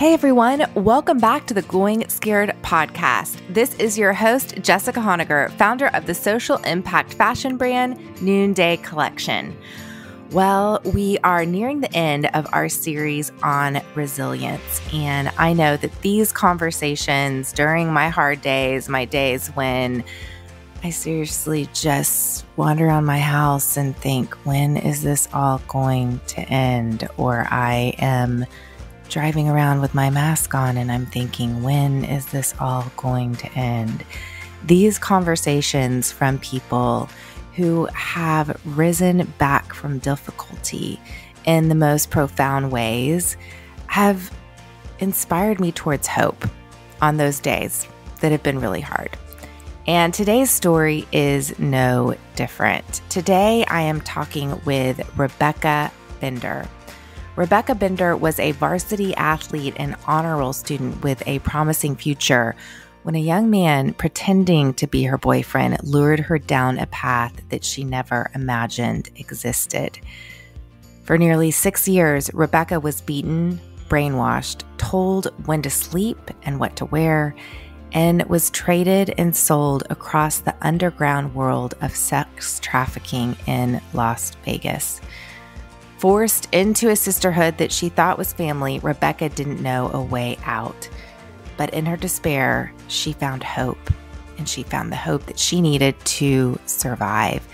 Hey everyone, welcome back to the Going Scared podcast. This is your host, Jessica Honegger, founder of the social impact fashion brand Noonday Collection. Well, we are nearing the end of our series on resilience. And I know that these conversations during my hard days, my days when I seriously just wander around my house and think, when is this all going to end? Or I am driving around with my mask on and I'm thinking, when is this all going to end? These conversations from people who have risen back from difficulty in the most profound ways have inspired me towards hope on those days that have been really hard. And today's story is no different. Today, I am talking with Rebecca Bender. Rebecca Bender was a varsity athlete and honor roll student with a promising future when a young man pretending to be her boyfriend lured her down a path that she never imagined existed. For nearly six years, Rebecca was beaten, brainwashed, told when to sleep and what to wear, and was traded and sold across the underground world of sex trafficking in Las Vegas. Forced into a sisterhood that she thought was family, Rebecca didn't know a way out. But in her despair, she found hope, and she found the hope that she needed to survive.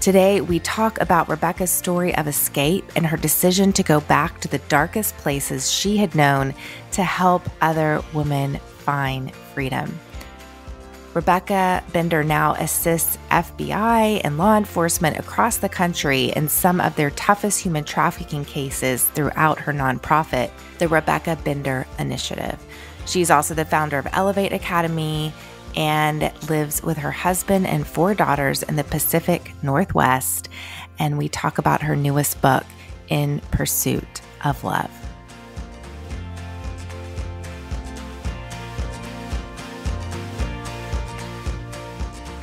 Today, we talk about Rebecca's story of escape and her decision to go back to the darkest places she had known to help other women find freedom. Rebecca Bender now assists FBI and law enforcement across the country in some of their toughest human trafficking cases throughout her nonprofit, the Rebecca Bender Initiative. She's also the founder of Elevate Academy and lives with her husband and four daughters in the Pacific Northwest. And we talk about her newest book, In Pursuit of Love.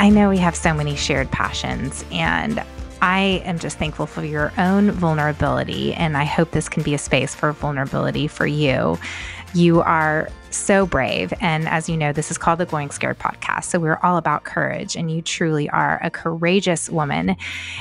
I know we have so many shared passions, and I am just thankful for your own vulnerability. And I hope this can be a space for vulnerability for you. You are so brave. And as you know, this is called the Going Scared podcast. So we're all about courage, and you truly are a courageous woman.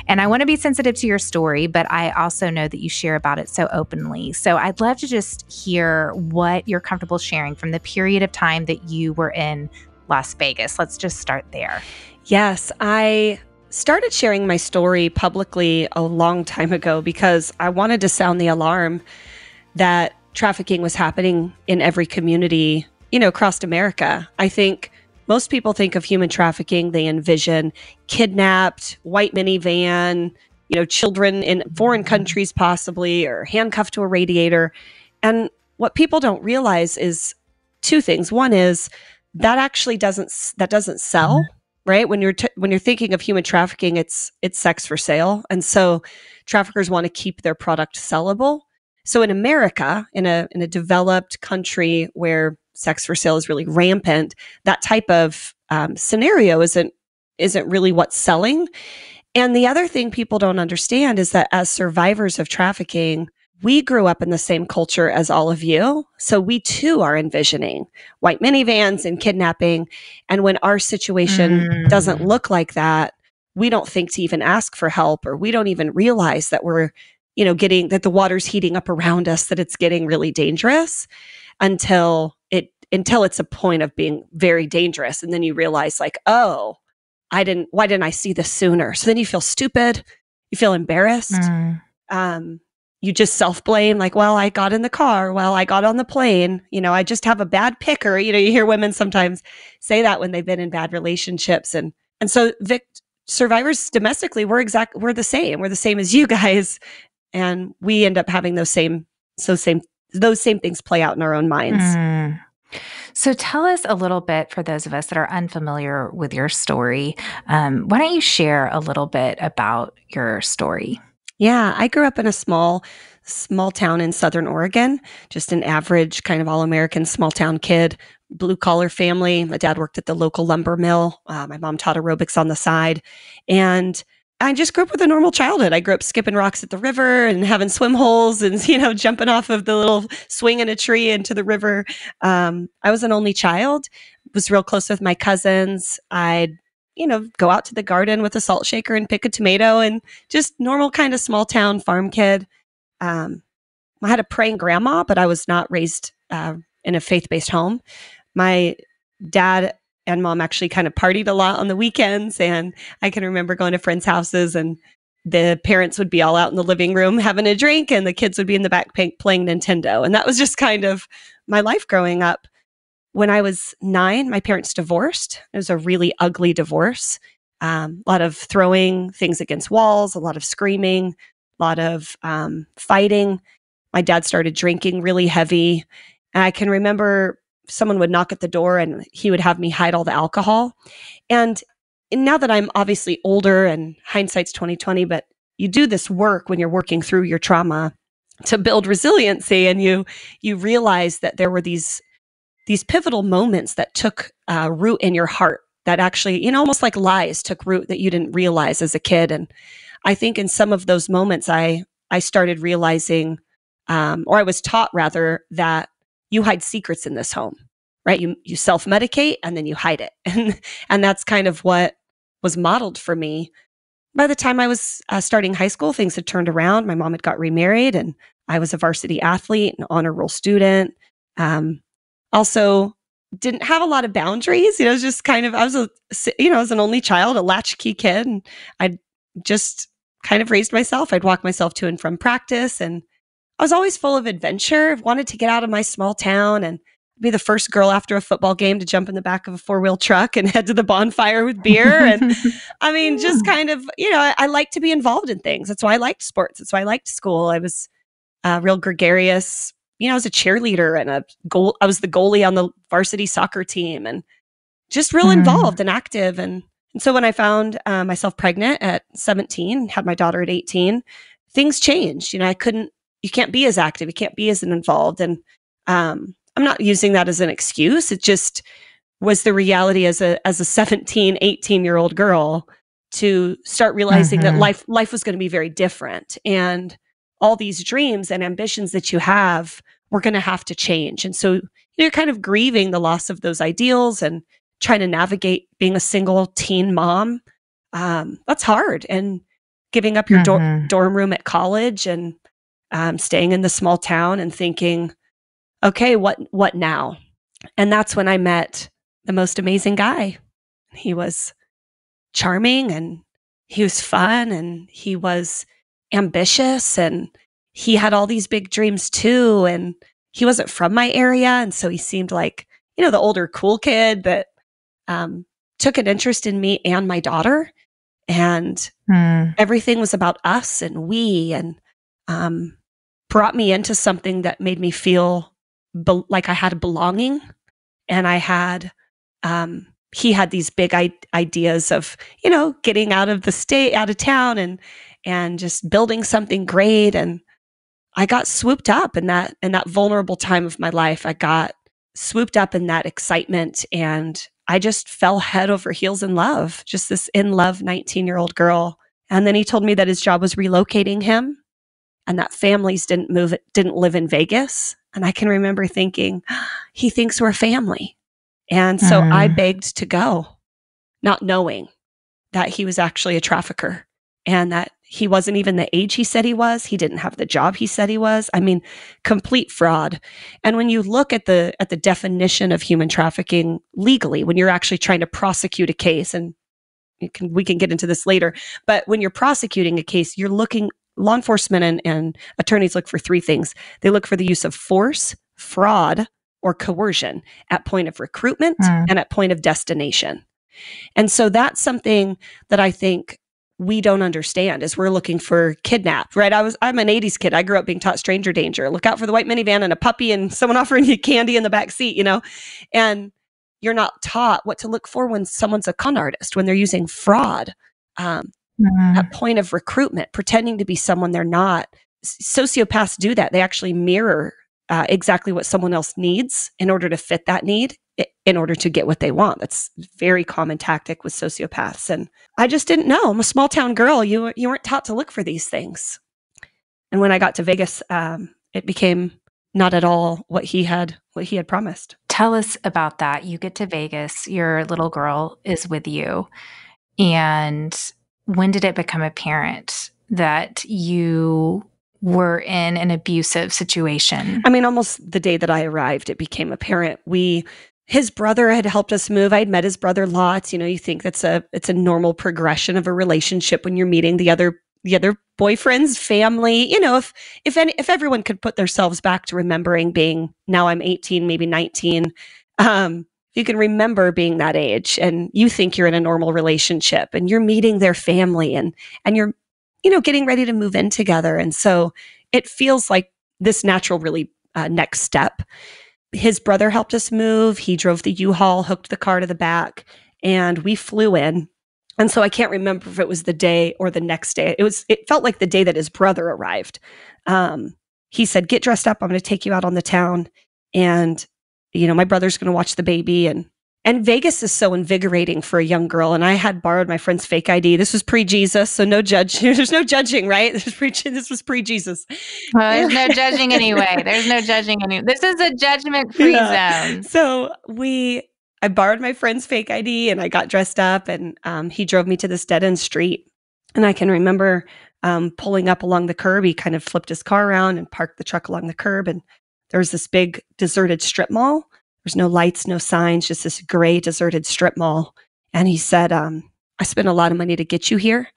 And I want to be sensitive to your story, but I also know that you share about it so openly. So I'd love to just hear what you're comfortable sharing from the period of time that you were in Las Vegas. Let's just start there. Yes, I started sharing my story publicly a long time ago because I wanted to sound the alarm that trafficking was happening in every community, you know, across America. I think most people think of human trafficking, they envision kidnapped, white minivan, you know, children in foreign countries possibly or handcuffed to a radiator. And what people don't realize is two things. One is that actually doesn't that doesn't sell mm-hmm right? When you're t- when you're thinking of human trafficking it's it's sex for sale. And so traffickers want to keep their product sellable. So in america in a in a developed country where sex for sale is really rampant that type of um, scenario isn't isn't really what's selling. And the other thing people don't understand is that as survivors of trafficking we grew up in the same culture as all of you. So we too are envisioning white minivans and kidnapping. And when our situation mm. doesn't look like that, we don't think to even ask for help or we don't even realize that we're, you know, getting that the water's heating up around us, that it's getting really dangerous until it until it's a point of being very dangerous. And then you realize like, oh, I didn't why didn't I see this sooner? So then you feel stupid, you feel embarrassed. Mm. Um, you just self blame, like, well, I got in the car, well, I got on the plane, you know, I just have a bad picker. You know, you hear women sometimes say that when they've been in bad relationships. And and so Vic survivors domestically, we're exact we're the same. We're the same as you guys. And we end up having those same so same those same things play out in our own minds. Mm. So tell us a little bit for those of us that are unfamiliar with your story. Um, why don't you share a little bit about your story? Yeah, I grew up in a small small town in southern Oregon, just an average kind of all American small town kid, blue collar family. My dad worked at the local lumber mill. Uh, my mom taught aerobics on the side. And I just grew up with a normal childhood. I grew up skipping rocks at the river and having swim holes and, you know, jumping off of the little swing in a tree into the river. Um, I was an only child, was real close with my cousins. I'd, you know, go out to the garden with a salt shaker and pick a tomato and just normal kind of small town farm kid. Um, I had a praying grandma, but I was not raised uh, in a faith based home. My dad and mom actually kind of partied a lot on the weekends. And I can remember going to friends' houses and the parents would be all out in the living room having a drink and the kids would be in the back playing Nintendo. And that was just kind of my life growing up. When I was nine, my parents divorced. It was a really ugly divorce. Um, a lot of throwing things against walls, a lot of screaming, a lot of um, fighting. My dad started drinking really heavy. And I can remember someone would knock at the door and he would have me hide all the alcohol. And now that I'm obviously older and hindsight's 2020, but you do this work when you're working through your trauma to build resiliency and you you realize that there were these these pivotal moments that took uh, root in your heart that actually you know almost like lies took root that you didn't realize as a kid and i think in some of those moments i i started realizing um, or i was taught rather that you hide secrets in this home, right? You you self medicate and then you hide it, and and that's kind of what was modeled for me. By the time I was uh, starting high school, things had turned around. My mom had got remarried, and I was a varsity athlete, an honor roll student. Um, also, didn't have a lot of boundaries. You know, just kind of I was a you know I was an only child, a latchkey kid, and I just kind of raised myself. I'd walk myself to and from practice, and I was always full of adventure, I wanted to get out of my small town and be the first girl after a football game to jump in the back of a four wheel truck and head to the bonfire with beer. And I mean, just kind of, you know, I, I, like to be involved in things. That's why I liked sports. That's why I liked school. I was uh, real gregarious. You know, I was a cheerleader and a goal. I was the goalie on the varsity soccer team and just real mm. involved and active. And, and so when I found uh, myself pregnant at 17, had my daughter at 18, things changed. You know, I couldn't you can't be as active, you can't be as involved. And um, I'm not using that as an excuse. It just was the reality as a as a 17, 18 year old girl to start realizing mm-hmm. that life life was going to be very different and all these dreams and ambitions that you have were going to have to change. And so you're kind of grieving the loss of those ideals and trying to navigate being a single teen mom. Um, that's hard. And giving up your mm-hmm. dorm room at college and um, staying in the small town and thinking, okay, what what now? And that's when I met the most amazing guy. He was charming and he was fun and he was ambitious and he had all these big dreams too. And he wasn't from my area. And so he seemed like, you know, the older cool kid that um, took an interest in me and my daughter. And mm. everything was about us and we. And um, brought me into something that made me feel be- like I had a belonging and I had um, he had these big I- ideas of you know getting out of the state out of town and and just building something great and I got swooped up in that in that vulnerable time of my life I got swooped up in that excitement and I just fell head over heels in love just this in love 19 year old girl and then he told me that his job was relocating him and that families didn't move didn't live in Vegas. And I can remember thinking, he thinks we're family. And so mm. I begged to go, not knowing that he was actually a trafficker and that he wasn't even the age he said he was. He didn't have the job he said he was. I mean, complete fraud. And when you look at the at the definition of human trafficking legally, when you're actually trying to prosecute a case and can, we can get into this later, but when you're prosecuting a case, you're looking law enforcement and, and attorneys look for three things they look for the use of force, fraud, or coercion at point of recruitment mm. and at point of destination. And so that's something that I think we don't understand is we're looking for kidnap, right? I was I'm an 80s kid. I grew up being taught stranger danger. Look out for the white minivan and a puppy and someone offering you candy in the back seat, you know? And you're not taught what to look for when someone's a con artist, when they're using fraud. Um, mm. at point of recruitment, pretending to be someone they're not. Sociopaths do that. They actually mirror uh, exactly what someone else needs in order to fit that need in order to get what they want. That's very common tactic with sociopaths. And I just didn't know. I'm a small town girl. You you weren't taught to look for these things. And when I got to Vegas, um, it became not at all what he had what he had promised. Tell us about that. You get to Vegas, your little girl is with you. And when did it become apparent that you were in an abusive situation? I mean, almost the day that I arrived, it became apparent. We his brother had helped us move. I'd met his brother lots. You know, you think that's a it's a normal progression of a relationship when you're meeting the other the other boyfriend's family. You know, if if any if everyone could put themselves back to remembering being now I'm 18, maybe 19. Um, you can remember being that age and you think you're in a normal relationship and you're meeting their family and and you're you know getting ready to move in together and so it feels like this natural really uh, next step his brother helped us move. He drove the u-haul hooked the car to the back and we flew in. And so i can't remember if it was the day or the next day. It was it felt like the day that his brother arrived. Um, he said get dressed up. I'm going to take you out on the town and you know, my brother's going to watch the baby and and Vegas is so invigorating for a young girl. And I had borrowed my friend's fake ID. This was pre Jesus, so no judge. There's no judging, right? This was pre. This was pre Jesus. Well, there's no judging anyway. There's no judging anyway. This is a judgment free yeah. zone. So we, I borrowed my friend's fake ID and I got dressed up, and um, he drove me to this dead end street. And I can remember um, pulling up along the curb. He kind of flipped his car around and parked the truck along the curb, and there was this big deserted strip mall. There's no lights, no signs, just this gray deserted strip mall. And he said, um, I spent a lot of money to get you here.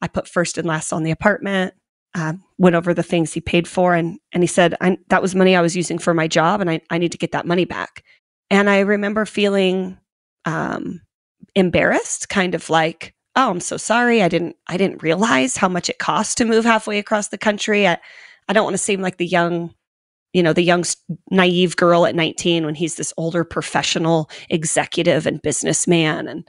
I put first and last on the apartment, uh, went over the things he paid for. And, and he said, that was money I was using for my job and I, I need to get that money back. And I remember feeling um, embarrassed, kind of like, oh, I'm so sorry. I didn't, I didn't realize how much it costs to move halfway across the country. I, I don't want to seem like the young you know, the young naive girl at 19 when he's this older professional executive and businessman and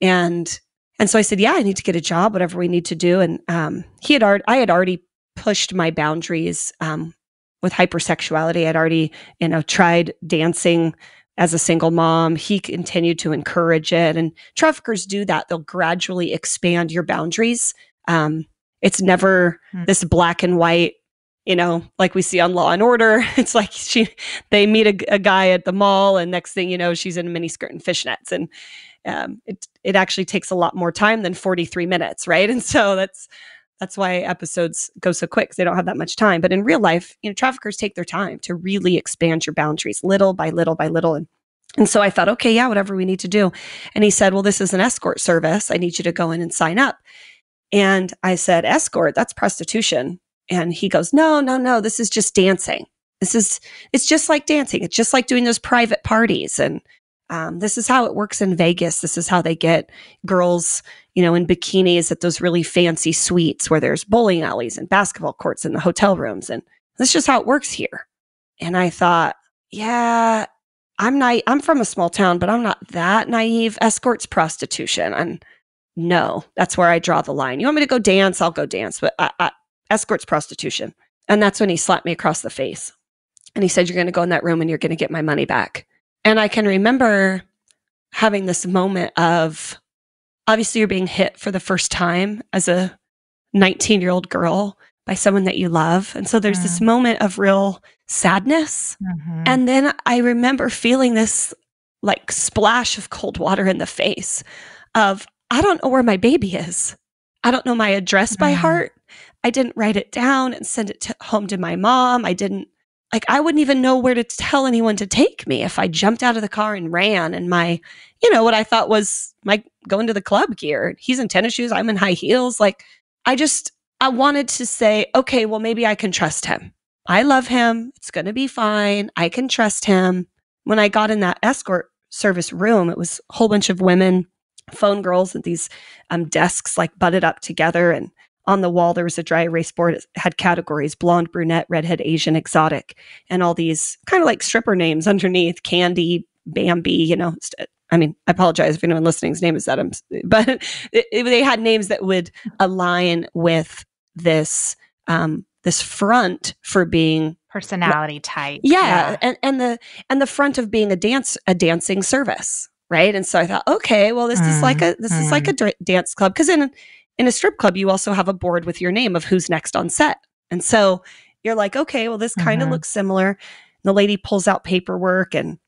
and and so I said, "Yeah, I need to get a job, whatever we need to do." And um, he had already, I had already pushed my boundaries um, with hypersexuality. I'd already, you know, tried dancing as a single mom. He continued to encourage it, and traffickers do that. They'll gradually expand your boundaries. Um, it's never mm. this black and white you know, like we see on Law and Order. It's like she they meet a, a guy at the mall, and next thing you know, she's in a miniskirt and fishnets, and um, it it actually takes a lot more time than forty three minutes, right? And so that's that's why episodes go so quick they don't have that much time. But in real life, you know, traffickers take their time to really expand your boundaries, little by little by little, and and so I thought, okay, yeah, whatever we need to do. And he said, well, this is an escort service. I need you to go in and sign up. And I said, escort, that's prostitution. And he goes, No, no, no, this is just dancing. This is, it's just like dancing. It's just like doing those private parties. And um, this is how it works in Vegas. This is how they get girls, you know, in bikinis at those really fancy suites where there's bowling alleys and basketball courts in the hotel rooms. And that's just how it works here. And I thought, yeah, I'm not, I'm from a small town, but I'm not that naive. Escorts prostitution. And no, that's where I draw the line. You want me to go dance? I'll go dance. But I, I, escorts prostitution. And that's when he slapped me across the face. And he said, You're going to go in that room and you're going to get my money back. And I can remember having this moment of obviously you're being hit for the first time as a 19 year old girl by someone that you love. And so there's mm. this moment of real sadness. Mm-hmm. And then I remember feeling this like splash of cold water in the face of, I don't know where my baby is. I don't know my address by mm. heart. I didn't write it down and send it to home to my mom. I didn't like I wouldn't even know where to tell anyone to take me if I jumped out of the car and ran and my, you know, what I thought was my going to the club gear. He's in tennis shoes, I'm in high heels. Like I just I wanted to say, okay, well maybe I can trust him. I love him. It's going to be fine. I can trust him. When I got in that escort service room, it was a whole bunch of women, phone girls, and these um, desks like butted up together. And on the wall there was a dry erase board it had categories blonde brunette redhead asian exotic and all these kind of like stripper names underneath candy bambi you know i mean i apologize if anyone listening's name is that I'm, but it, it, they had names that would align with this um, this front for being personality type. Yeah, yeah, and and the and the front of being a dance a dancing service, right? And so I thought, okay, well, this mm, is like a this mm. is like a mm. dance club because in in a strip club you also have a board with your name of who's next on set, and so you're like, okay, well, this kind of mm-hmm. looks similar. the lady pulls out paperwork and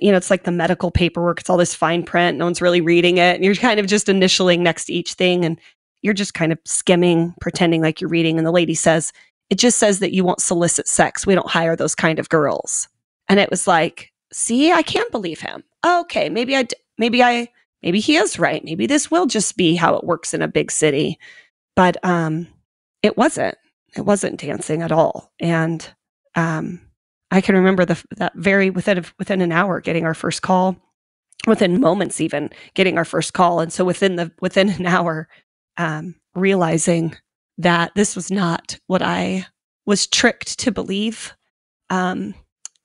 you know, it's like the medical paperwork. It's all this fine print. No one's really reading it. And you're kind of just initialing next to each thing. And you're just kind of skimming, pretending like you're reading. And the lady says, it just says that you won't solicit sex. We don't hire those kind of girls. And it was like, see, I can't believe him. Okay, maybe I, maybe I, maybe he is right. Maybe this will just be how it works in a big city. But um, it wasn't. It wasn't dancing at all. And um, I can remember the, that very within within an hour getting our first call, within moments even getting our first call, and so within the within an hour, um, realizing that this was not what I was tricked to believe. Um,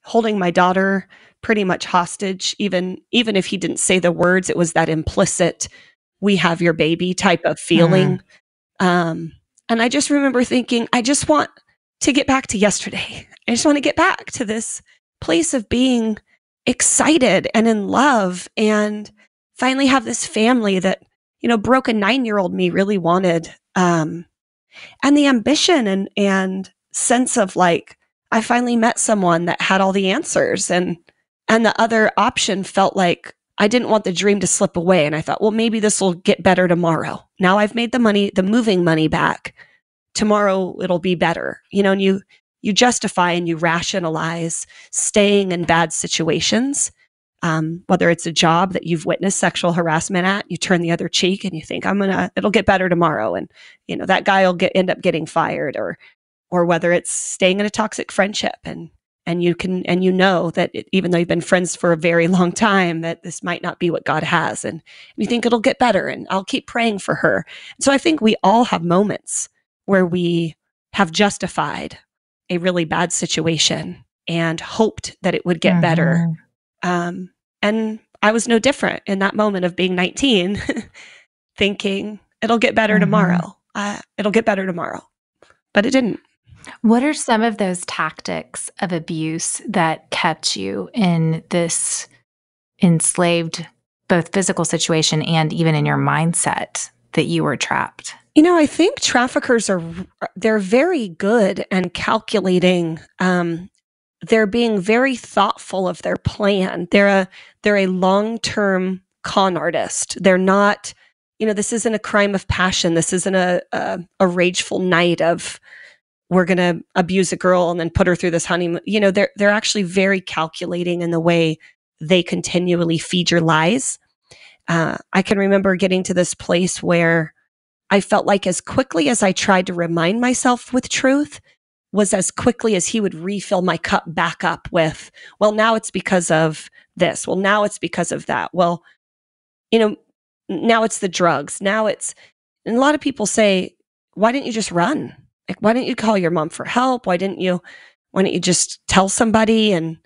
holding my daughter pretty much hostage, even even if he didn't say the words, it was that implicit "we have your baby" type of feeling. Mm. Um, and I just remember thinking, I just want to get back to yesterday. I just want to get back to this place of being excited and in love and finally have this family that, you know, broken nine year old me really wanted. Um, and the ambition and, and sense of like, I finally met someone that had all the answers and, and the other option felt like I didn't want the dream to slip away. And I thought, well, maybe this will get better tomorrow. Now I've made the money, the moving money back tomorrow it'll be better you know and you you justify and you rationalize staying in bad situations um, whether it's a job that you've witnessed sexual harassment at you turn the other cheek and you think i'm gonna it'll get better tomorrow and you know that guy will get end up getting fired or or whether it's staying in a toxic friendship and and you can and you know that it, even though you've been friends for a very long time that this might not be what god has and you think it'll get better and i'll keep praying for her so i think we all have moments where we have justified a really bad situation and hoped that it would get mm-hmm. better. Um, and I was no different in that moment of being 19, thinking it'll get better mm-hmm. tomorrow. Uh, it'll get better tomorrow. But it didn't. What are some of those tactics of abuse that kept you in this enslaved, both physical situation and even in your mindset that you were trapped? You know, I think traffickers are they're very good and calculating. Um, they're being very thoughtful of their plan. They're a they're a long term con artist. They're not, you know, this isn't a crime of passion. This isn't a a, a rageful night of we're going to abuse a girl and then put her through this honeymoon. You know, they're they're actually very calculating in the way they continually feed your lies. Uh, I can remember getting to this place where I felt like as quickly as I tried to remind myself with truth was as quickly as he would refill my cup back up with, well, now it's because of this. Well, now it's because of that. Well, you know, now it's the drugs. Now it's, and a lot of people say, why didn't you just run? Like, why didn't you call your mom for help? Why didn't you, why don't you just tell somebody? And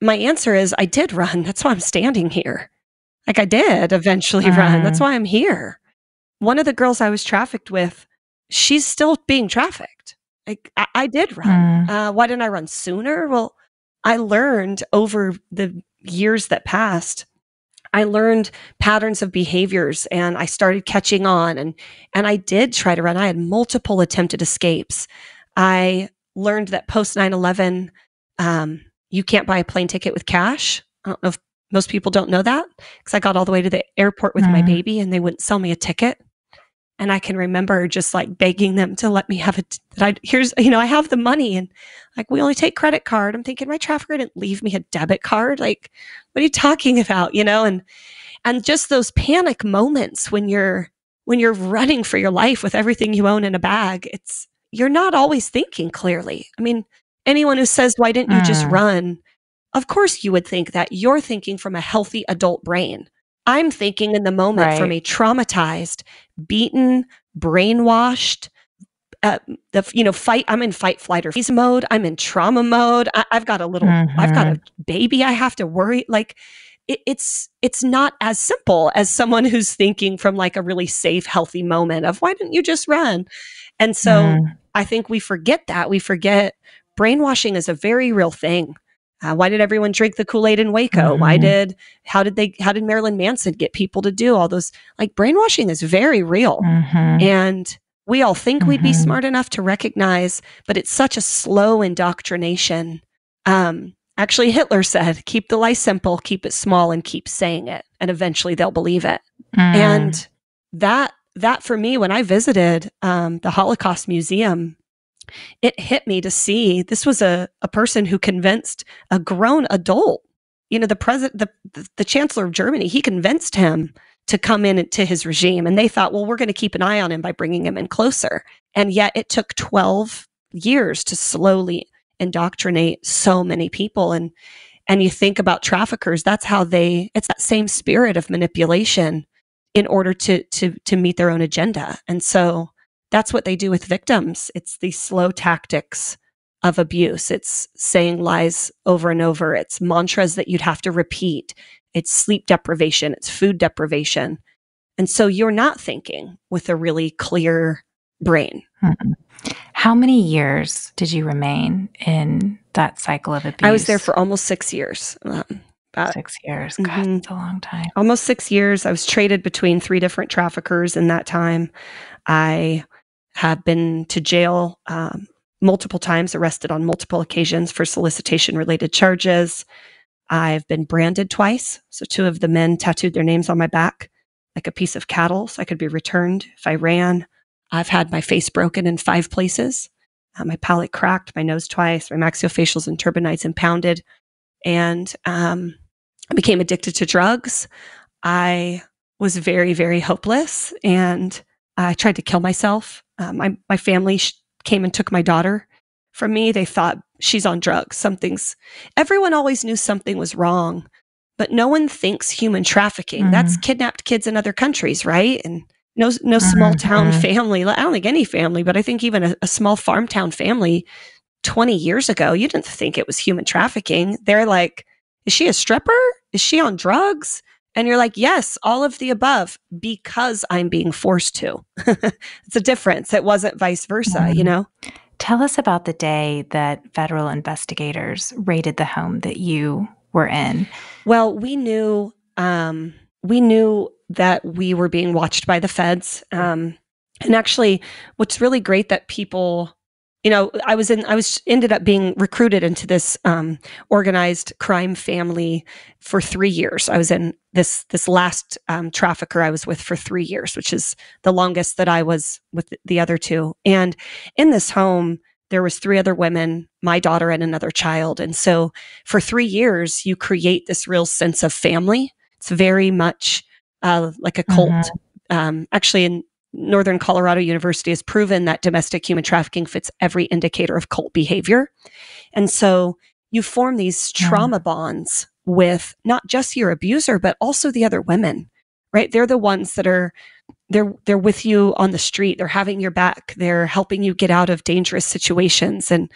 my answer is, I did run. That's why I'm standing here. Like I did eventually uh, run. That's uh-huh. why I'm here one of the girls I was trafficked with, she's still being trafficked. Like I, I did run. Mm. Uh, why didn't I run sooner? Well, I learned over the years that passed. I learned patterns of behaviors and I started catching on and and I did try to run. I had multiple attempted escapes. I learned that post 9/11 um, you can't buy a plane ticket with cash. I don't know if most people don't know that because I got all the way to the airport with mm. my baby and they wouldn't sell me a ticket. And I can remember just like begging them to let me have it. That I, here's, you know, I have the money and like, we only take credit card. I'm thinking my trafficker didn't leave me a debit card. Like, what are you talking about? You know, and, and just those panic moments when you're, when you're running for your life with everything you own in a bag, it's, you're not always thinking clearly. I mean, anyone who says, why didn't you just mm. run? Of course you would think that you're thinking from a healthy adult brain. I'm thinking in the moment right. from a traumatized, beaten, brainwashed, uh, the you know fight. I'm in fight, flight, or freeze mode. I'm in trauma mode. I, have got a little. Mm-hmm. I've got a mm-hmm. baby. I have to worry. Like it, it's it's not as simple as someone who's thinking from like a really safe, healthy moment of why didn't you just run? And so mm. I think we forget that. We forget brainwashing is a very real thing. Uh, why did everyone drink the Kool Aid in Waco? Mm-hmm. Why did how did they how did Marilyn Manson get people to do all those? Like brainwashing is very real, Mm-hmm. and we all think we'd be Mhm. smart enough to recognize, but it's such a slow indoctrination. Um, actually, Hitler said, "Keep the lie simple, keep it small, and keep saying it, and eventually they'll believe it." Mm. and that that for me when i visited um, the holocaust museum it hit me to see this was a, a person who convinced a grown adult you know the president the, the, chancellor of germany he convinced him to come in to his regime. And they thought well we're going to keep an eye on him by bringing him in closer. And yet it took 12 years to slowly indoctrinate so many people. And and you think about traffickers that's how they it's that same spirit of manipulation in order to to to meet their own agenda. And so that's what they do with victims it's the slow tactics of abuse it's saying lies over and over it's mantras that you'd have to repeat it's sleep deprivation it's food deprivation and so you're not thinking with a really clear brain Mhm. How many years did you remain in that cycle of abuse? i was there for almost six years um, about six years. God, Mhm. it's a long time. almost six years. I was traded between three different traffickers in that time. I have been to jail um, multiple times, arrested on multiple occasions for solicitation related charges. I've been branded twice. So, two of the men tattooed their names on my back like a piece of cattle so I could be returned if I ran. I've had my face broken in five places, uh, my palate cracked, my nose twice, my maxillofacials and turbinates impounded. And um, I became addicted to drugs. I was very, very hopeless and I tried to kill myself. Uh, my, my family sh- came and took my daughter from me. They thought she's on drugs. Something's, everyone always knew something was wrong, but no one thinks human trafficking. That's kidnapped kids in other countries, right? And no, no small town Mhm. family. I don't think any family, but I think even a, a small farm town family 20 years ago, you didn't think it was human trafficking. They're like, is she a stripper? Is she on drugs? And you're like, yes, all of the above, because I'm being forced to. it's a difference. It wasn't vice versa, you Mhm. know? Tell us about the day that federal investigators raided the home that you were in. Well, we knew um, we knew that we were being watched by the feds. Um, and actually, what's really great that people, you know, I was in, I was ended up being recruited into this um, organized crime family for three years. I was in this this last um, trafficker I was with for three years, which is the longest that I was with the other two. And in this home, there was three other women, my daughter, and another child. And so for three years, you create this real sense of family. It's very much uh, like a cult. Mhm. Um, actually, in Northern Colorado University has proven that domestic human trafficking fits every indicator of cult behavior. And so you form these Yeah. trauma bonds with not just your abuser, but also the other women, right? They're the ones that are they're they're with you on the street. They're having your back. They're helping you get out of dangerous situations, and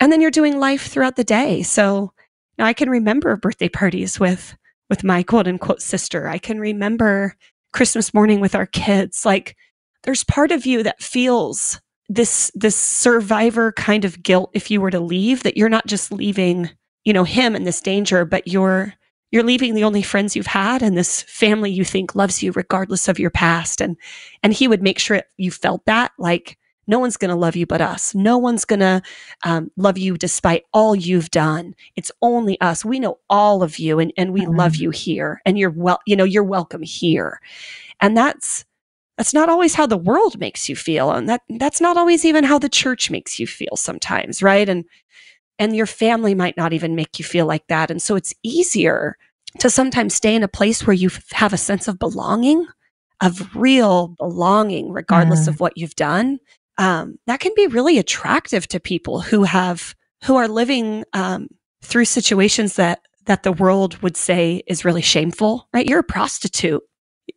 and then you're doing life throughout the day. So now I can remember birthday parties with with my quote unquote sister. I can remember Christmas morning with our kids. Like there's part of you that feels this this survivor kind of guilt if you were to leave that you're not just leaving you know him in this danger but you're you're leaving the only friends you've had and this family you think loves you regardless of your past. And and he would make sure you felt that like no one's going to love you but us. No one's going to um, love you despite all you've done. It's only us. We know all of you and, and we love Mhm. you here and you're well you know you're welcome here. And that's that's not always how the world makes you feel. And that that's not always even how the church makes you feel sometimes right? And and your family might not even make you feel like that. And so it's easier to sometimes stay in a place where you have a sense of belonging of real belonging regardless Mm. of what you've done. Um, that can be really attractive to people who have who are living um, through situations that that the world would say is really shameful right? You're a prostitute.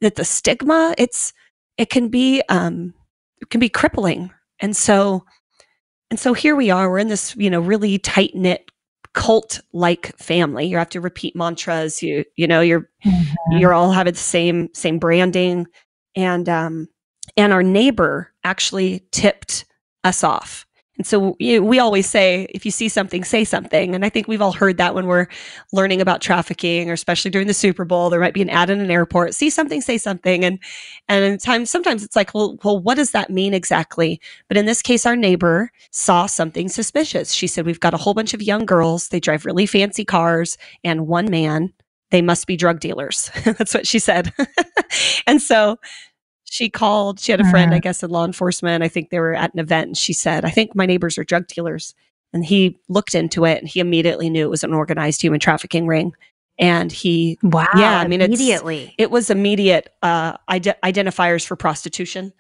That the stigma it's it can be um it can be crippling. And so and so here we are we're in this you know really tight knit cult like family. You have to repeat mantras. You you know you're Mhm. you're all having the same same branding. And um and our neighbor actually tipped us off And so we always say, if you see something, say something. And I think we've all heard that when we're learning about trafficking, or especially during the Super Bowl, there might be an ad in an airport. See something, say something. And and times sometimes it's like, well, well, what does that mean exactly? But in this case, our neighbor saw something suspicious. She said, we've got a whole bunch of young girls. They drive really fancy cars, and one man. They must be drug dealers. That's what she said. and so she called she had a friend i mm-hmm. guess in law enforcement. I think they were at an event and she said i think my neighbors are drug dealers. And he looked into it and he immediately knew it was an organized human trafficking ring. And he wow yeah i mean immediately. it was immediate uh, ide- identifiers for prostitution.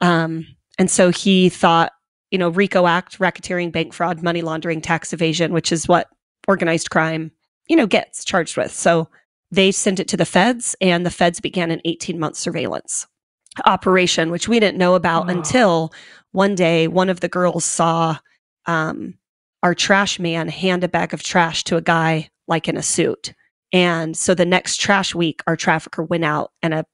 Um, and so he thought you know rico act racketeering bank fraud money laundering tax evasion which is what organized crime you know gets charged with. So they sent it to the feds and the feds began an 18 month surveillance operation, which we didn't know about until one day one of the girls saw um, our trash man hand a bag of trash to a guy like in a suit. And so the next trash week, our trafficker went out and a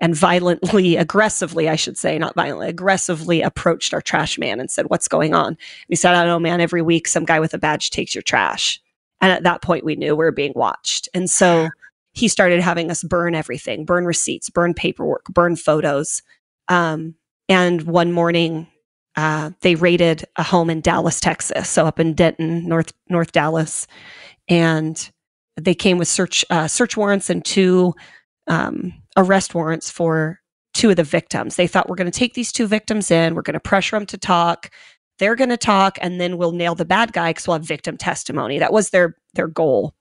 and violently, aggressively, I should say, not violently, aggressively approached our trash man and said, What's going on? And he said, I don't know, man, every week some guy with a badge takes your trash. And at that point, we knew we were being watched. And so he started having us burn everything, burn receipts, burn paperwork, burn photos. Um, and one morning, uh, they raided a home in Dallas, Texas, so up in Denton, North North Dallas, and they came with search uh, search warrants and two um, arrest warrants for two of the victims. They thought we're going to take these two victims in, we're going to pressure them to talk. They're going to talk, and then we'll nail the bad guy because we'll have victim testimony. That was their their goal.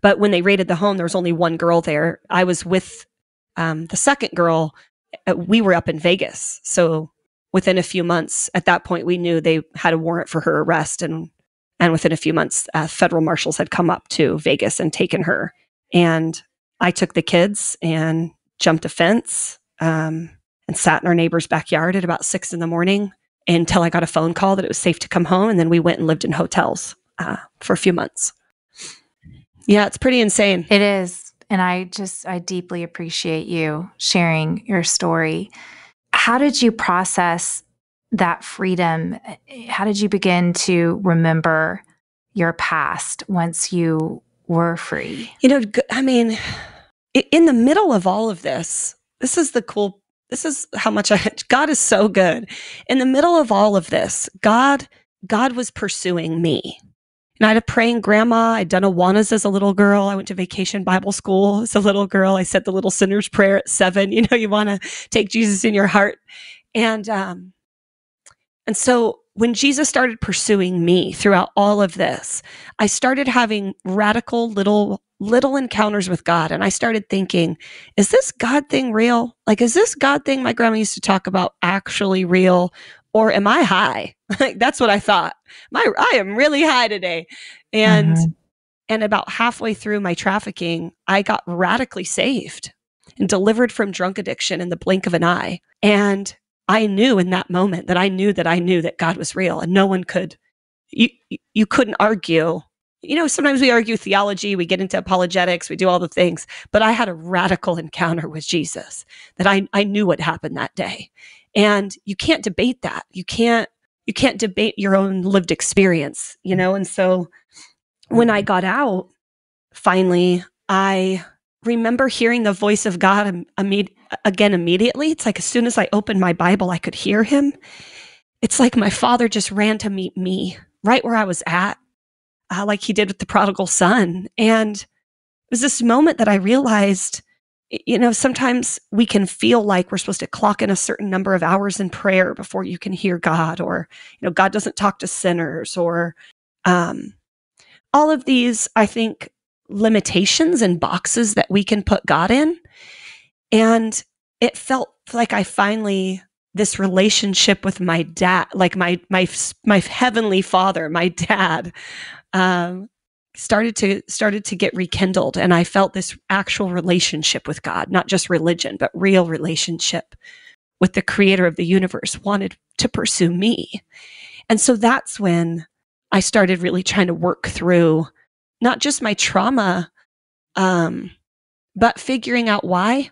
But when they raided the home, there was only one girl there. I was with um, the second girl. Uh, we were up in Vegas. So within a few months, at that point, we knew they had a warrant for her arrest. And, and within a few months, uh, federal marshals had come up to Vegas and taken her. And I took the kids and jumped a fence um, and sat in our neighbor's backyard at about six in the morning until I got a phone call that it was safe to come home. And then we went and lived in hotels uh, for a few months. Yeah, it's pretty insane. It is. And I just, I deeply appreciate you sharing your story. How did you process that freedom? How did you begin to remember your past once you were free? You know, I mean, in the middle of all of this, this is the cool, this is how much I, God is so good. In the middle of all of this, God, God was pursuing me. And I had a praying grandma. I'd done Awanas as a little girl. I went to vacation Bible school as a little girl. I said the little sinner's prayer at seven. You know, you want to take Jesus in your heart. And, um, and so when Jesus started pursuing me throughout all of this, I started having radical little little encounters with God and I started thinking, is this God thing real? Like is this God thing my grandma used to talk about actually real or am I high? Like that's what I thought. My I am really high today. And mm-hmm. and about halfway through my trafficking, I got radically saved and delivered from drunk addiction in the blink of an eye. And I knew in that moment that I knew that I knew that God was real and no one could you you couldn't argue you know, sometimes we argue theology, we get into apologetics, we do all the things, but I had a radical encounter with Jesus that I, I knew what happened that day. And you can't debate that. You can't, you can't debate your own lived experience, you know? And so when I got out, finally, I remember hearing the voice of God imme- again immediately. It's like as soon as I opened my Bible, I could hear him. It's like my father just ran to meet me right where I was at uh, like he did with the prodigal son. And it was this moment that I realized, you know, sometimes we can feel like we're supposed to clock in a certain number of hours in prayer before you can hear God, or, you know, God doesn't talk to sinners, or um, all of these, I think, limitations and boxes that we can put God in. And it felt like I finally this relationship with my dad like my my my heavenly father my dad um, started to started to get rekindled and i felt this actual relationship with god not just religion but real relationship with the creator of the universe wanted to pursue me and so that's when i started really trying to work through not just my trauma um, but figuring out why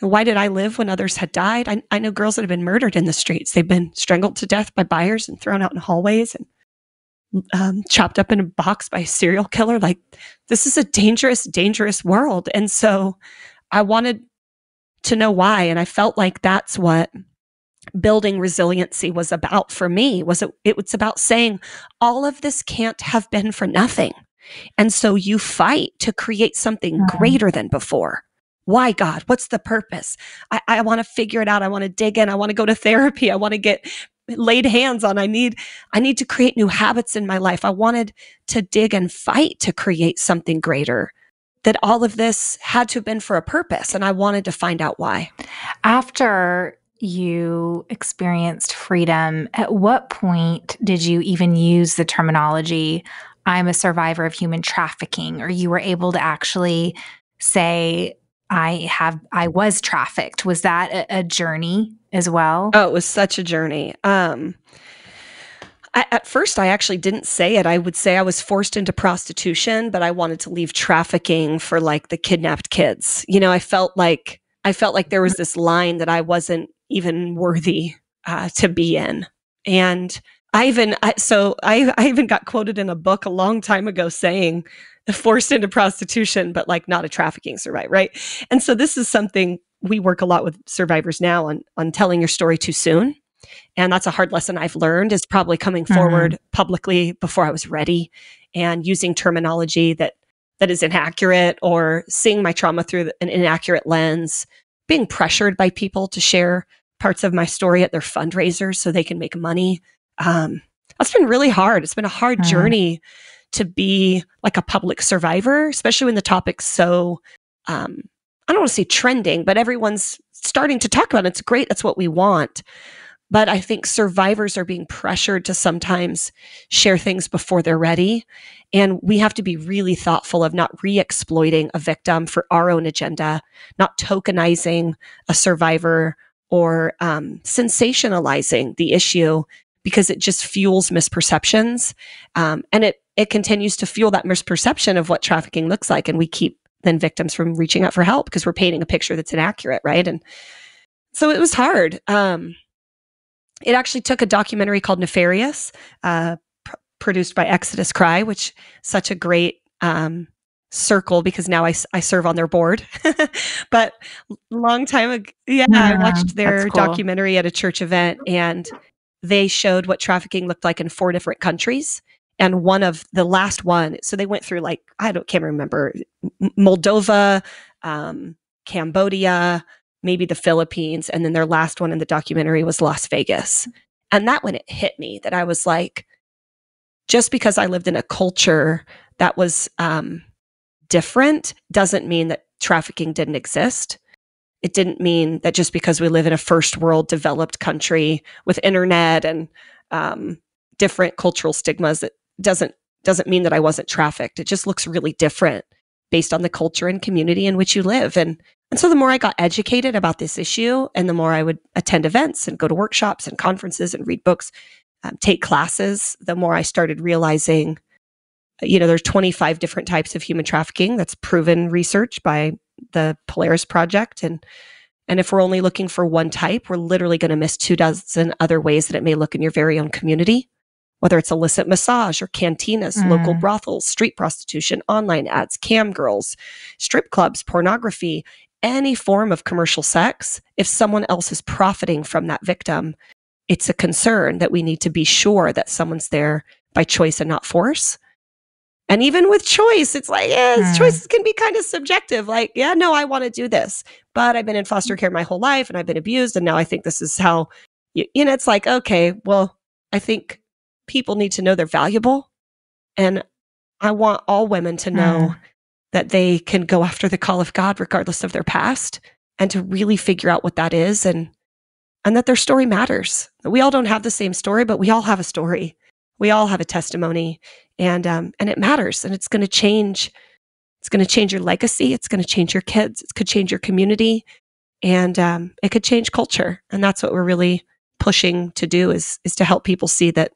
Why did I live when others had died? I, I know girls that have been murdered in the streets. They've been strangled to death by buyers and thrown out in hallways and um, chopped up in a box by a serial killer. Like, this is a dangerous, dangerous world. And so I wanted to know why. And I felt like that's what building resiliency was about for me was it, it was about saying all of this can't have been for nothing and so you fight to create something mm-hmm. greater than before why god what's the purpose i, I want to figure it out i want to dig in i want to go to therapy i want to get laid hands on i need i need to create new habits in my life. I wanted to dig and fight to create something greater that all of this had to have been for a purpose and i wanted to find out why. After you experienced freedom, at what point did you even use the terminology, I'm a survivor of human trafficking, or you were able to actually say, I have, I was trafficked? Was that a, a journey as well? Oh, it was such a journey. Um, I, at first, I actually didn't say it. I would say I was forced into prostitution, but I wanted to leave trafficking for like the kidnapped kids. You know, I felt like I felt like there was this line that I wasn't even worthy uh, to be in. And I even, I, so I, I even got quoted in a book a long time ago saying, forced into prostitution, but like not a trafficking survivor, right? And so this is something we work a lot with survivors now on, on telling your story too soon. And that's a hard lesson I've learned is probably coming mm-hmm. forward publicly before I was ready and using terminology that that is inaccurate or seeing my trauma through an inaccurate lens being pressured by people to share parts of my story at their fundraisers so they can make money. Um, that's been really hard. It's been a hard mm. journey to be like a public survivor, especially when the topic's so, um, I don't want to say trending, but everyone's starting to talk about it. It's great. That's what we want. But I think survivors are being pressured to sometimes share things before they're ready. And we have to be really thoughtful of not re exploiting a victim for our own agenda, not tokenizing a survivor or um, sensationalizing the issue because it just fuels misperceptions. Um, and it, it continues to fuel that misperception of what trafficking looks like. And we keep then victims from reaching out for help because we're painting a picture that's inaccurate, right? And so it was hard. Um, it actually took a documentary called Nefarious, uh, pr- produced by Exodus Cry, which such a great um, circle because now I, I serve on their board. but long time ago, yeah, yeah I watched their cool. documentary at a church event and they showed what trafficking looked like in four different countries. And one of the last one, so they went through like, I don't, can't remember, Moldova, um, Cambodia, maybe the Philippines. And then their last one in the documentary was Las Vegas. And that when it hit me that I was like, just because I lived in a culture that was um, different doesn't mean that trafficking didn't exist. It didn't mean that just because we live in a first world developed country with internet and um, different cultural stigmas, it doesn't doesn't mean that I wasn't trafficked. It just looks really different based on the culture and community in which you live. And and so the more I got educated about this issue and the more I would attend events and go to workshops and conferences and read books, um, take classes, the more I started realizing, you know, there's 25 different types of human trafficking. That's proven research by the Polaris Project. And and if we're only looking for one type, we're literally going to miss two dozen other ways that it may look in your very own community whether it's illicit massage or cantinas, mm. local brothels, street prostitution, online ads, cam girls, strip clubs, pornography, any form of commercial sex, if someone else is profiting from that victim, it's a concern that we need to be sure that someone's there by choice and not force. And even with choice, it's like, yeah, mm. choices can be kind of subjective. Like, yeah, no, I want to do this, but I've been in foster care my whole life and I've been abused. And now I think this is how, you, you know, it's like, okay, well, I think people need to know they're valuable. And I want all women to know mm that they can go after the call of God regardless of their past and to really figure out what that is and and that their story matters. We all don't have the same story, but we all have a story. We all have a testimony and um and it matters and it's going to change it's going to change your legacy, it's going to change your kids, it could change your community and um it could change culture. And that's what we're really pushing to do is is to help people see that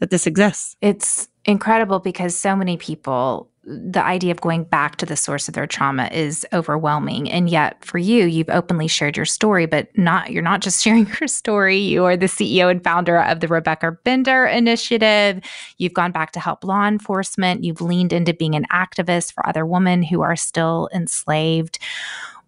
that this exists. It's incredible because so many people the idea of going back to the source of their trauma is overwhelming. And yet for you you've openly shared your story but not you're not just sharing your story. You are the ceo and founder of the rebecca bender initiative. You've gone back to help law enforcement. You've leaned into being an activist for other women who are still enslaved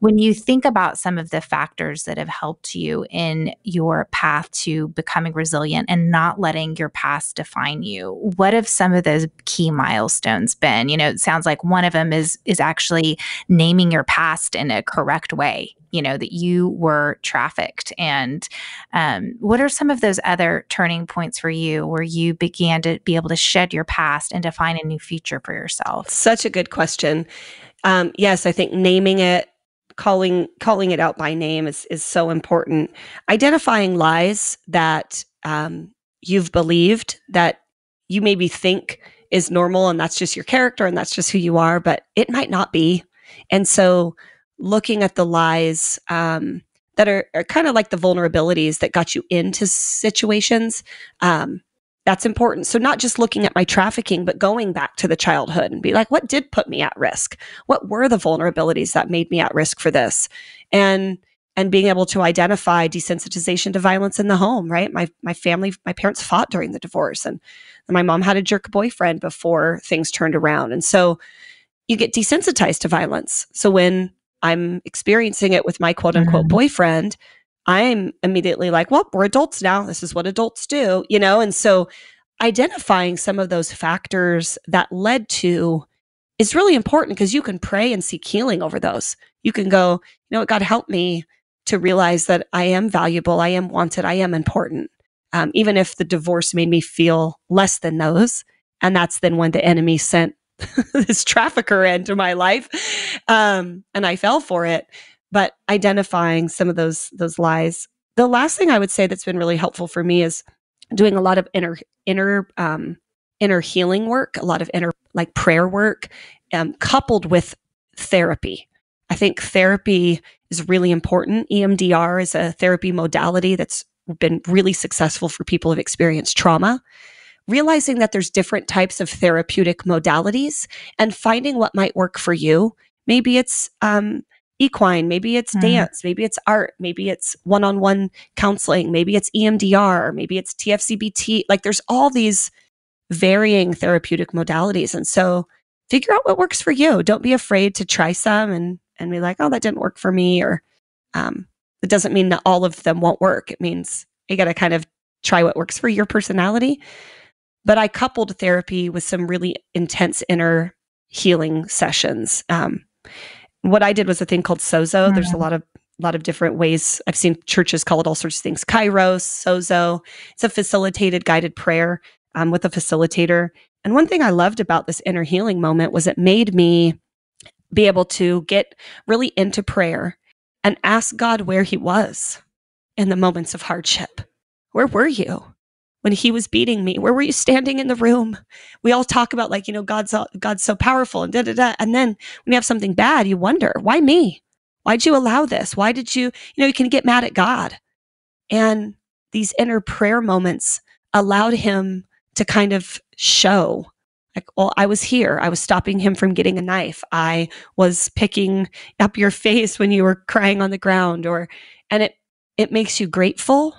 when you think about some of the factors that have helped you in your path to becoming resilient and not letting your past define you, what have some of those key milestones been? You know, it sounds like one of them is is actually naming your past in a correct way. You know that you were trafficked, and um, what are some of those other turning points for you where you began to be able to shed your past and define a new future for yourself? Such a good question. Um, yes, I think naming it calling calling it out by name is is so important. Identifying lies that um, you've believed that you maybe think is normal and that's just your character and that's just who you are, but it might not be. And so, looking at the lies um, that are, are kind of like the vulnerabilities that got you into situations. Um, that's important. So not just looking at my trafficking, but going back to the childhood and be like, what did put me at risk? What were the vulnerabilities that made me at risk for this? And and being able to identify desensitization to violence in the home, right? My my family, my parents fought during the divorce and, my mom had a jerk boyfriend before things turned around. And so you get desensitized to violence. So when I'm experiencing it with my quote unquote mm-hmm. boyfriend, I'm immediately like, well, we're adults now. This is what adults do, you know? And so identifying some of those factors that led to is really important because you can pray and seek healing over those. You can go, you know what, God, help me to realize that I am valuable, I am wanted, I am important. Um, even if the divorce made me feel less than those. And that's then when the enemy sent this trafficker into my life. Um, and I fell for it but identifying some of those those lies. The last thing I would say that's been really helpful for me is doing a lot of inner inner um, inner healing work, a lot of inner like prayer work, um, coupled with therapy. I think therapy is really important. EMDR is a therapy modality that's been really successful for people who've experienced trauma. Realizing that there's different types of therapeutic modalities and finding what might work for you. Maybe it's um, equine, maybe it's mm. dance, maybe it's art, maybe it's one on one counseling, maybe it's EMDR, maybe it's TFCBT. Like there's all these varying therapeutic modalities. And so figure out what works for you. Don't be afraid to try some and, and be like, oh, that didn't work for me. Or um, it doesn't mean that all of them won't work. It means you got to kind of try what works for your personality. But I coupled therapy with some really intense inner healing sessions. Um, what I did was a thing called Sozo. Mm-hmm. There's a mm-hmm. lot of a lot of different ways. I've seen churches call it all sorts of things. Kairos, Sozo. It's a facilitated guided prayer um, with a facilitator. And one thing I loved about this inner healing moment was it made me be able to get really into prayer and ask God where He was in the moments of hardship. Where were you? When he was beating me? Where were you standing in the room? We all talk about like, you know, God's God's so powerful and da da da. And then when you have something bad, you wonder, why me? Why'd you allow this? Why did you, you know, you can get mad at God. And these inner prayer moments allowed him to kind of show like, well, I was here. I was stopping him from getting a knife. I was picking up your face when you were crying on the ground or, and it, it makes you grateful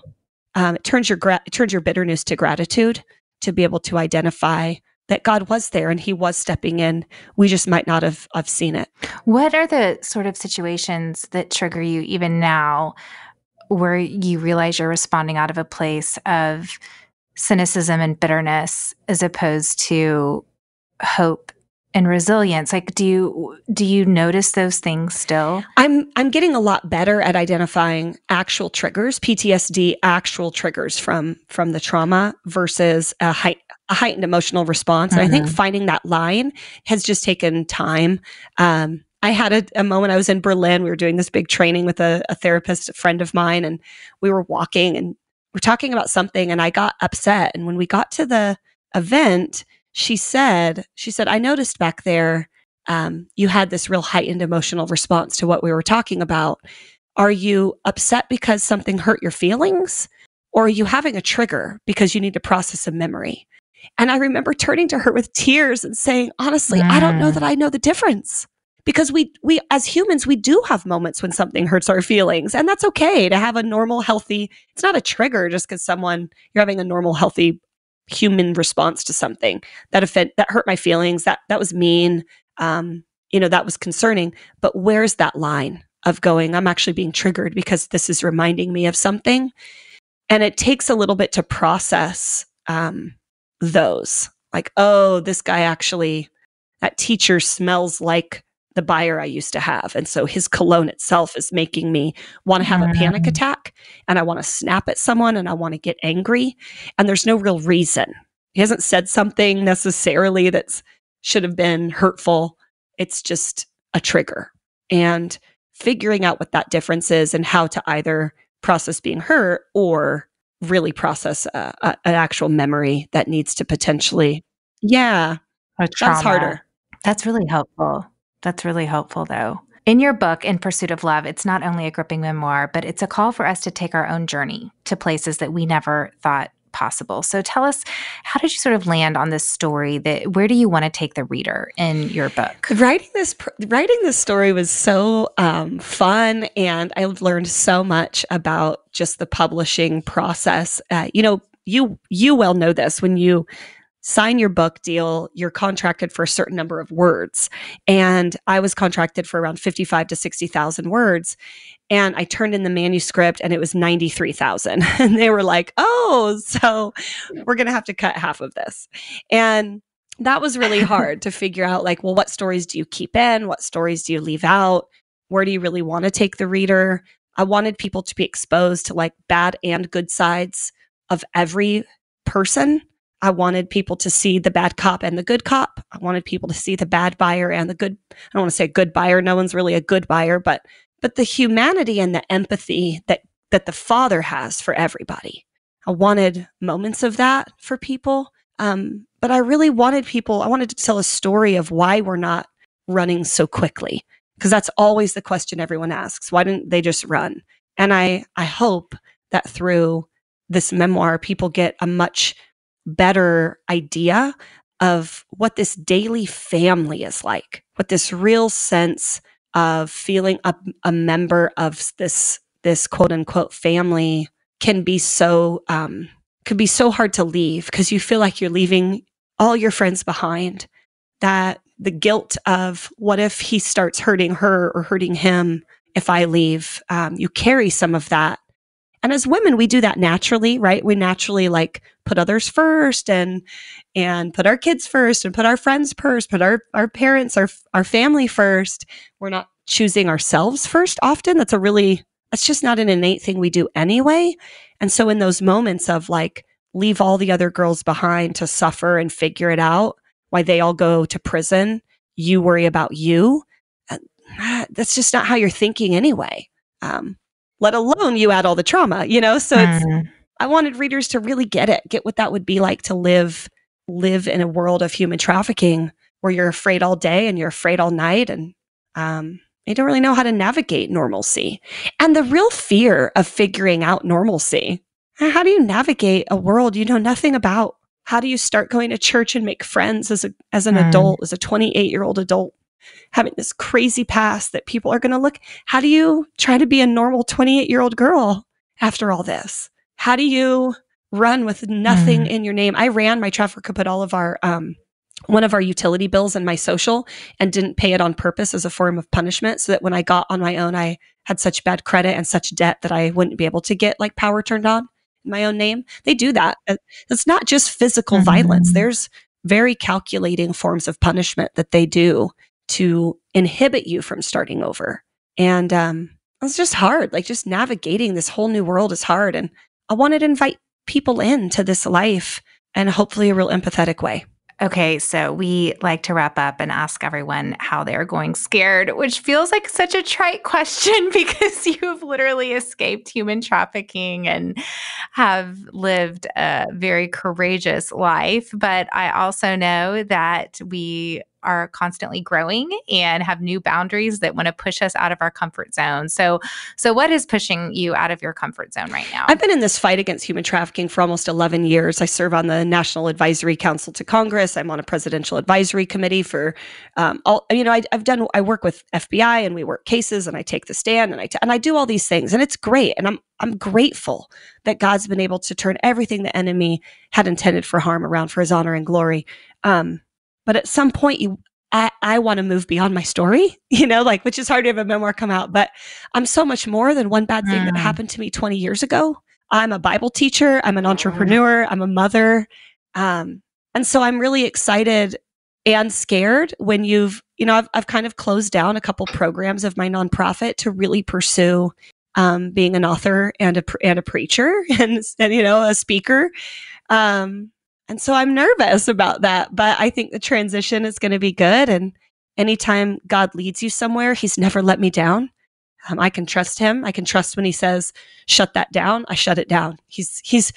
um, it turns your gra- it turns your bitterness to gratitude to be able to identify that God was there and He was stepping in. We just might not have, have seen it. What are the sort of situations that trigger you even now where you realize you're responding out of a place of cynicism and bitterness as opposed to hope and resilience like do you do you notice those things still i'm i'm getting a lot better at identifying actual triggers ptsd actual triggers from from the trauma versus a, height, a heightened emotional response mm-hmm. and i think mm-hmm. finding that line has just taken time um, I had a, a, moment I was in Berlin. We were doing this big training with a, a therapist, a friend of mine, and we were walking and we're talking about something. And I got upset. And when we got to the event, she said, she said, I noticed back there um, you had this real heightened emotional response to what we were talking about. Are you upset because something hurt your feelings? Or are you having a trigger because you need to process a memory? And I remember turning to her with tears and saying, honestly, I don't know Mm. that I know the difference. Because we we as humans, we do have moments when something hurts our feelings. And that's okay to have a normal, healthy, it's not a trigger just because someone you're having a normal, healthy human response to something that offend that hurt my feelings, that that was mean. Um, you know, that was concerning. But where's that line of going, I'm actually being triggered because this is reminding me of something? And it takes a little bit to process um, those. Like, oh, this guy actually, that teacher smells like the buyer I used to have. And so his cologne itself is making me want to have a panic Mm. attack and I want to snap at someone and I want to get angry. And there's no real reason. He hasn't said something necessarily that's should have been hurtful. It's just a trigger. And figuring out what that difference is and how to either process being hurt or really process a, a, an actual memory that needs to potentially, yeah, A that's harder. That's really helpful. That's really helpful, though. In your book, In Pursuit of Love, it's not only a gripping memoir, but it's a call for us to take our own journey to places that we never thought possible. So tell us, how did you sort of land on this story? That where do you want to take the reader in your book? Writing this writing this story was so um, fun, and I've learned so much about just the publishing process. Uh, you know, you you well know this when you sign your book deal, you're contracted for a certain number of words, and I was contracted for around fifty five to sixty thousand words. And I turned in the manuscript and it was 93,000. And they were like, oh, so we're going to have to cut half of this. And that was really hard to figure out like well what stories do you keep in what stories do you leave out where do you really want to take the reader i wanted people to be exposed to like bad and good sides of every person i wanted people to see the bad cop and the good cop i wanted people to see the bad buyer and the good i don't want to say a good buyer no one's really a good buyer but but the humanity and the empathy that that the father has for everybody i wanted moments of that for people um, but I really wanted people, I wanted to tell a story of why we're not running so quickly. Because that's always the question everyone asks. Why didn't they just run? And I, I hope that through this memoir, people get a much better idea of what this daily family is like, what this real sense of feeling a, a member of this, this quote unquote family can be so um, could be so hard to leave because you feel like you're leaving all your friends behind. That the guilt of what if he starts hurting her or hurting him if I leave, um, you carry some of that. And as women, we do that naturally, right? We naturally like put others first and and put our kids first and put our friends first, put our our parents, our our family first. We're not choosing ourselves first often. That's a really that's just not an innate thing we do anyway. And so in those moments of like leave all the other girls behind to suffer and figure it out, why they all go to prison, you worry about you. uh, That's just not how you're thinking anyway. Um, let alone you add all the trauma, you know? So it's Mm. I wanted readers to really get it, get what that would be like to live live in a world of human trafficking where you're afraid all day and you're afraid all night and um, you don't really know how to navigate normalcy. And the real fear of figuring out normalcy. How do you navigate a world you know nothing about? How do you start going to church and make friends as a as an Mm. adult, as a 28 year old adult, having this crazy past that people are going to look? How do you try to be a normal 28 year old girl after all this? How do you run with nothing Mm. in your name? I ran my trafficker could put all of our um one of our utility bills in my social and didn't pay it on purpose as a form of punishment so that when I got on my own I had such bad credit and such debt that I wouldn't be able to get like power turned on in my own name. They do that. Uh, It's not just physical Mhm. violence. There's very calculating forms of punishment that they do to inhibit you from starting over. And um it's just hard. Like just navigating this whole new world is hard and I wanted to invite people into this life in hopefully a real empathetic way. Okay, so we like to wrap up and ask everyone how they're going scared, which feels like such a trite question because you've literally escaped human trafficking and have lived a very courageous life. But I also know that we are constantly growing and have new boundaries that want to push us out of our comfort zone. So, so what is pushing you out of your comfort zone right now? I've been in this fight against human trafficking for almost 11 years. I serve on the National Advisory Council to Congress. I'm on a presidential advisory committee for um, all. You know, I, have done. I work with FBI and we work cases, and I take the stand and I t- and I do all these things, and it's great. And I'm I'm grateful that God's been able to turn everything the enemy had intended for harm around for His honor and glory. Um, but at some point, you I, I want to move beyond my story, you know, like, which is hard to have a memoir come out, but I'm so much more than one bad thing mm. that happened to me 20 years ago. I'm a Bible teacher. I'm an entrepreneur. I'm a mother. Um, and so I'm really excited and scared when you've, you know, I've, I've kind of closed down a couple programs of my nonprofit to really pursue um, being an author and a, and a preacher and, and, you know, a speaker. Um, and so I'm nervous about that, but I think the transition is going to be good. And anytime God leads you somewhere, He's never let me down. Um, I can trust Him. I can trust when He says, "Shut that down." I shut it down. He's He's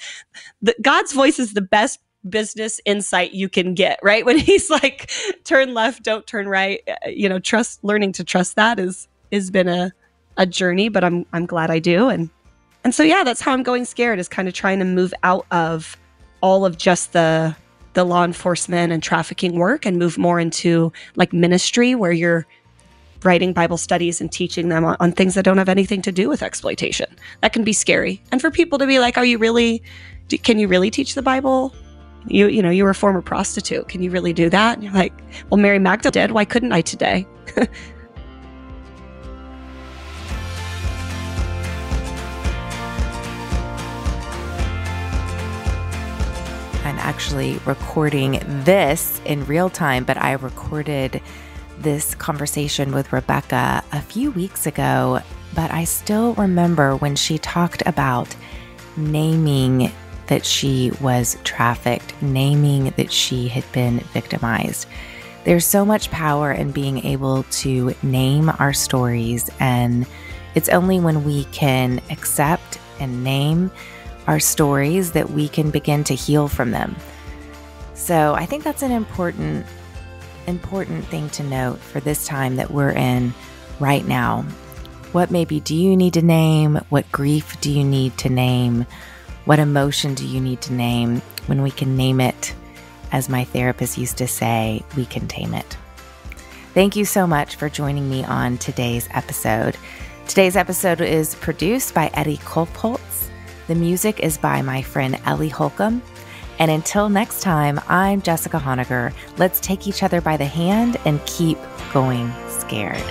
the, God's voice is the best business insight you can get. Right when He's like, "Turn left, don't turn right." Uh, you know, trust. Learning to trust that is has been a a journey, but I'm I'm glad I do. And and so yeah, that's how I'm going scared is kind of trying to move out of all of just the the law enforcement and trafficking work and move more into like ministry where you're writing Bible studies and teaching them on, on, things that don't have anything to do with exploitation. That can be scary. And for people to be like, "Are you really can you really teach the Bible?" You you know, you were a former prostitute. Can you really do that? And you're like, "Well, Mary Magdalene did. Why couldn't I today?" actually recording this in real time, but I recorded this conversation with Rebecca a few weeks ago. But I still remember when she talked about naming that she was trafficked, naming that she had been victimized. There's so much power in being able to name our stories, and it's only when we can accept and name our stories that we can begin to heal from them. So I think that's an important, important thing to note for this time that we're in right now. What maybe do you need to name? What grief do you need to name? What emotion do you need to name? When we can name it, as my therapist used to say, we can tame it. Thank you so much for joining me on today's episode. Today's episode is produced by Eddie Kolpoltz the music is by my friend Ellie Holcomb. And until next time, I'm Jessica Honegger. Let's take each other by the hand and keep going scared.